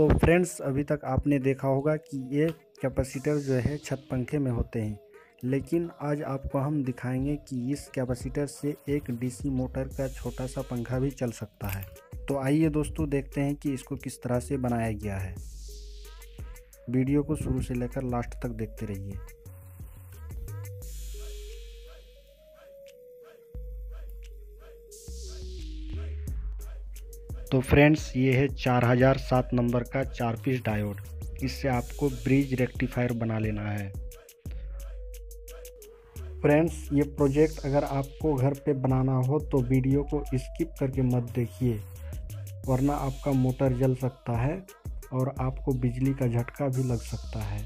तो फ्रेंड्स, अभी तक आपने देखा होगा कि ये कैपेसिटर जो है छत पंखे में होते हैं। लेकिन आज आपको हम दिखाएँगे कि इस कैपेसिटर से एक डीसी मोटर का छोटा सा पंखा भी चल सकता है। तो आइए दोस्तों देखते हैं कि इसको किस तरह से बनाया गया है। वीडियो को शुरू से लेकर लास्ट तक देखते रहिए। तो फ्रेंड्स, ये है 4007 नंबर का चार पीस डायोड। इससे आपको ब्रिज रेक्टिफायर बना लेना है। फ्रेंड्स, ये प्रोजेक्ट अगर आपको घर पे बनाना हो तो वीडियो को स्किप करके मत देखिए, वरना आपका मोटर जल सकता है और आपको बिजली का झटका भी लग सकता है।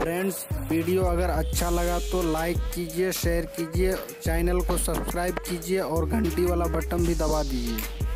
फ्रेंड्स, वीडियो अगर अच्छा लगा तो लाइक कीजिए, शेयर कीजिए, चैनल को सब्सक्राइब कीजिए और घंटी वाला बटन भी दबा दीजिए।